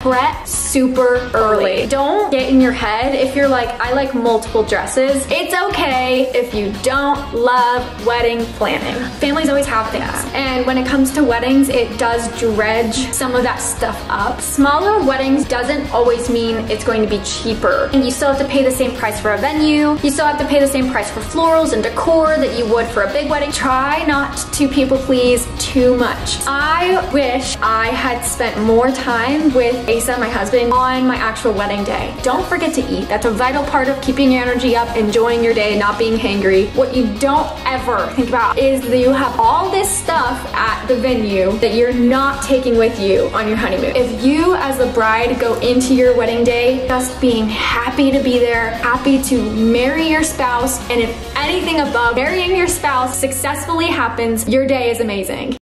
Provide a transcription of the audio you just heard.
Prep super early. Don't get in your head if you're like, I like multiple dresses. It's okay if you don't love wedding planning. Families always have things. And when it comes to weddings, it does dredge some of that stuff up. Smaller weddings doesn't always mean it's going to be cheaper. And you still have to pay the same price for a venue. You still have to pay the same price for florals and decor that you would for a big wedding. Try not to people please too much. I wish I had spent more time with Asa, my on my actual wedding day. Don't forget to eat. That's a vital part of keeping your energy up, enjoying your day, not being hangry. What you don't ever think about is that you have all this stuff at the venue that you're not taking with you on your honeymoon. If you as the bride go into your wedding day just being happy to be there, happy to marry your spouse, and if anything above marrying your spouse successfully happens, your day is amazing.